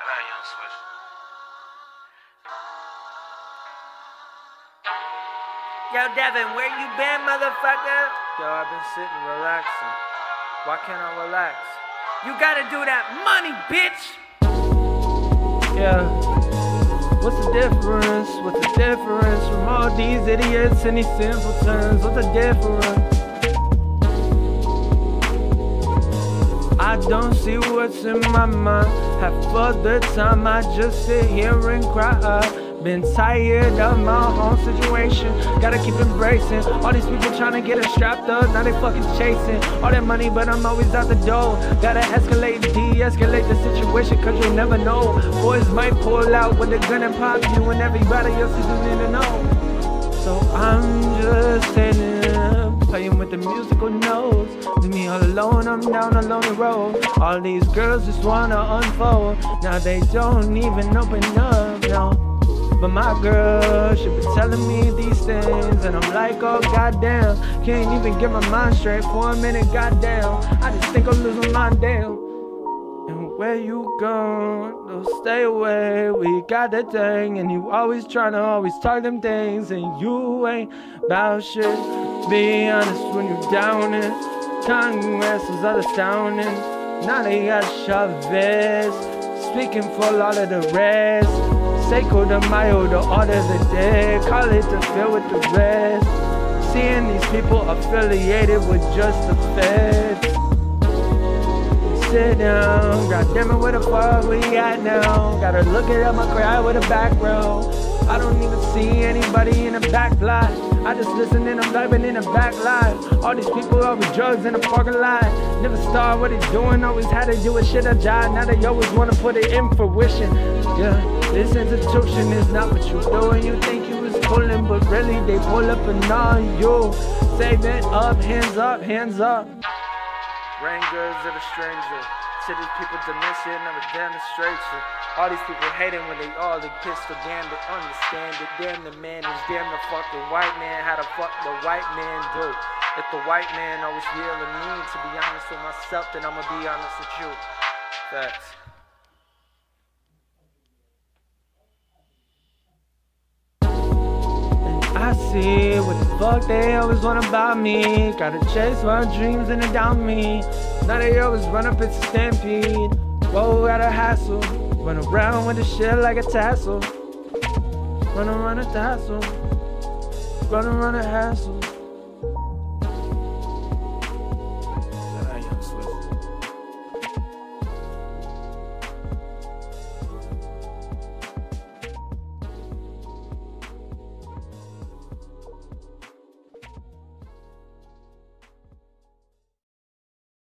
Shout out Young Smith. Yo, Devin, where you been, motherfucker? Yo, I've been sitting relaxing. Why can't I relax? You gotta do that money, bitch! Yeah. What's the difference? What's the difference from all these idiots and these simpletons? What's the difference? I don't see what's in my mind. Half of the time I just sit here and cry. I've Been tired of my own situation. Gotta keep embracing. All these people trying to get us strapped up. Now they fucking chasing all that money, but I'm always out the door. Gotta escalate, de escalate the situation, cause you'll never know. Boys might pull out with a gun and pop you, and everybody else isn't in the know. So I'm musical notes. Leave me alone, I'm down along the road. All these girls just wanna unfold. Now they don't even open up, no. But my girl, she be telling me these things, and I'm like, oh goddamn, can't even get my mind straight for a minute, goddamn. I just think I'm losing my damn. Where you go, don't stay away. We got that thing, and you always trying to always talk them things, and you ain't about shit. Be honest when you're down it. Congress all astounding. Now they got Chavez speaking for all of the rest. Cinco de Mayo, the orders are dead. Call it the field with the rest. Seeing these people affiliated with just the feds. Sit down, god damn it, where the fuck we at now? Gotta look it up my crowd with a back row. I don't even see anybody in the back lot. I just listen and I'm vibing in the back lot. All these people with drugs in the parking lot. Never start what they doing, always had to do a shit a job. Now they always wanna put it in fruition. Yeah, this institution is not what you doing. You think you was pulling, but really they pull up and on you. Save it up, hands up, hands up. Rangers of a stranger. To these people, dementia never demonstration. All these people hating when they all the pistol damn they understand it. Damn the man is damn the fucking white man. How the fuck the white man do? If the white man always yelling me, to be honest with myself, then I'ma be honest with you. Facts. I see what the fuck they always want about me. Gotta chase my dreams and they down me. Now they always run up it's a stampede. Roll out a hassle. Run around with the shit like a tassel. Run around a tassel. Run around a hassle.